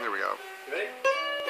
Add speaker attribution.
Speaker 1: There we go.
Speaker 2: You ready?